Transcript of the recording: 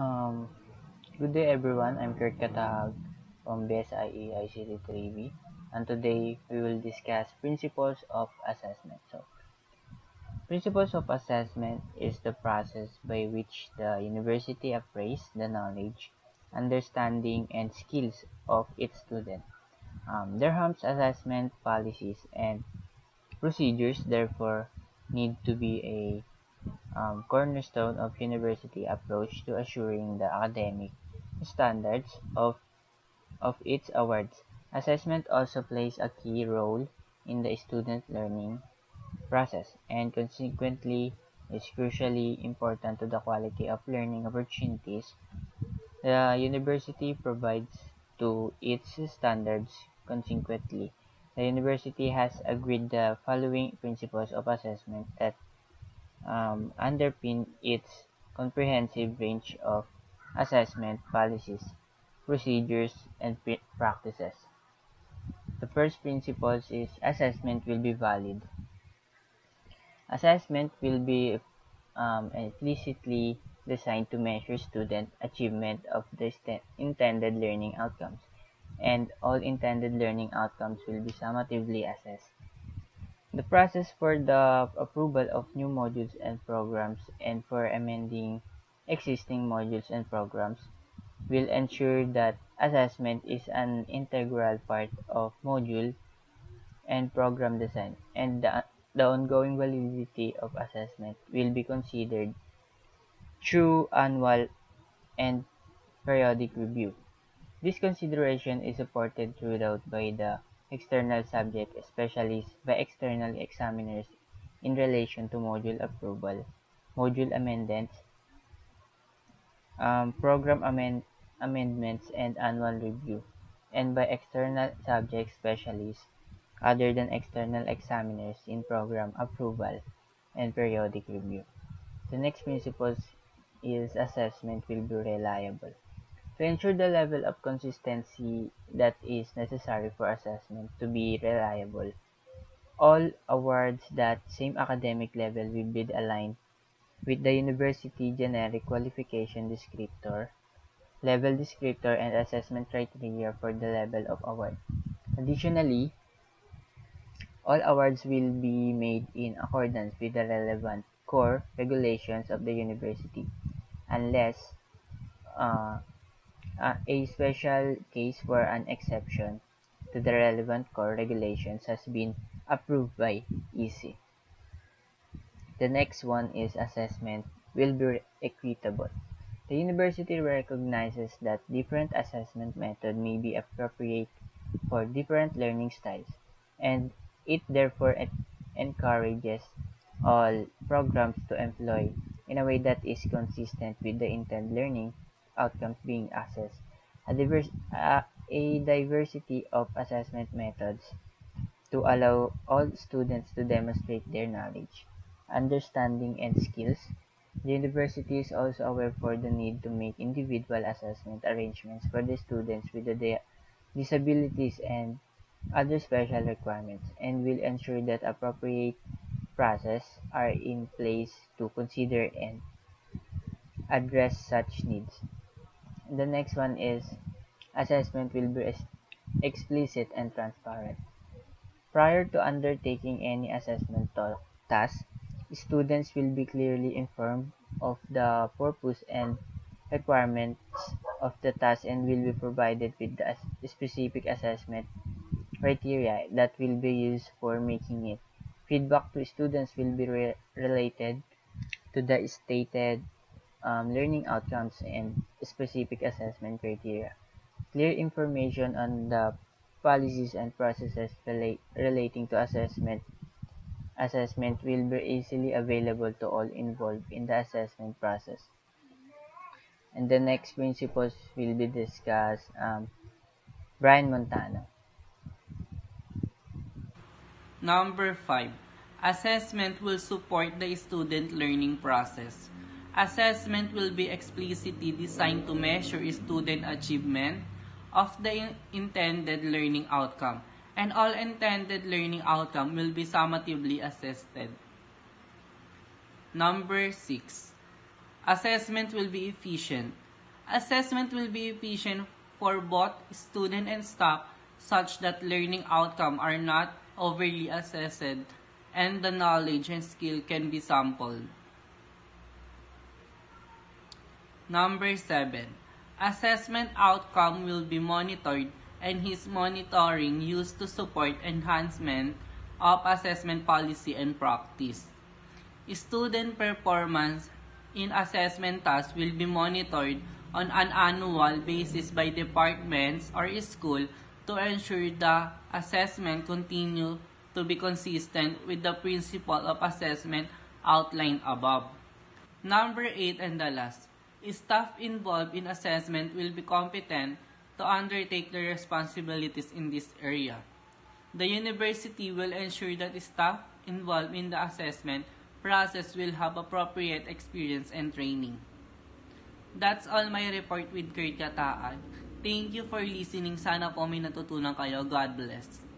Um, good day everyone. I'm Kurt Cataag from BSIE ICT 3B and today we will discuss principles of assessment. So, principles of assessment is the process by which the university appraises the knowledge, understanding, and skills of its students. Um, Durham's assessment policies and procedures therefore need to be a um, cornerstone of university approach to assuring the academic standards of, of its awards. Assessment also plays a key role in the student learning process and consequently is crucially important to the quality of learning opportunities the university provides to its standards. Consequently, the university has agreed the following principles of assessment that um, underpin its comprehensive range of assessment policies, procedures, and practices. The first principle is assessment will be valid. Assessment will be um, designed to measure student achievement of the intended learning outcomes, and all intended learning outcomes will be summatively assessed. The process for the approval of new modules and programs and for amending existing modules and programs will ensure that assessment is an integral part of module and program design, and the, the ongoing validity of assessment will be considered through annual and periodic review. This consideration is supported throughout by the external subject specialists by external examiners in relation to module approval, module amendments, um, program amend amendments, and annual review, and by external subject specialists other than external examiners in program approval and periodic review. The next principle is assessment will be reliable. To ensure the level of consistency that is necessary for assessment to be reliable, all awards that same academic level will be aligned with the university generic qualification descriptor, level descriptor, and assessment criteria for the level of award. Additionally, all awards will be made in accordance with the relevant core regulations of the university unless uh, uh, a special case for an exception to the relevant core regulations has been approved by EC. The next one is assessment will be equitable. The university recognizes that different assessment method may be appropriate for different learning styles, and it therefore encourages all programs to employ in a way that is consistent with the intended learning outcomes being assessed. A, diverse, uh, a diversity of assessment methods to allow all students to demonstrate their knowledge, understanding, and skills. The university is also aware for the need to make individual assessment arrangements for the students with the disabilities and other special requirements and will ensure that appropriate process are in place to consider and address such needs. The next one is assessment will be explicit and transparent. Prior to undertaking any assessment task, students will be clearly informed of the purpose and requirements of the task and will be provided with the specific assessment criteria that will be used for making it. Feedback to students will be re related to the stated um, learning outcomes and specific assessment criteria. Clear information on the policies and processes relate, relating to assessment assessment will be easily available to all involved in the assessment process. And the next principles will be discussed um, Bryan Montano. Number 5. Assessment will support the student learning process. Assessment will be explicitly designed to measure student achievement of the intended learning outcome, and all intended learning outcome will be summatively assessed. Number 6. Assessment will be efficient. Assessment will be efficient for both student and staff such that learning outcome are not overly assessed and the knowledge and skill can be sampled. Number 7. Assessment outcome will be monitored and his monitoring used to support enhancement of assessment policy and practice. Student performance in assessment tasks will be monitored on an annual basis by departments or school to ensure the assessment continue to be consistent with the principle of assessment outlined above. Number 8 and the last, staff involved in assessment will be competent to undertake their responsibilities in this area. The university will ensure that staff involved in the assessment process will have appropriate experience and training. That's all my report with Kurt Kataan. Thank you for listening. Sana po may natutunan kayo. God bless.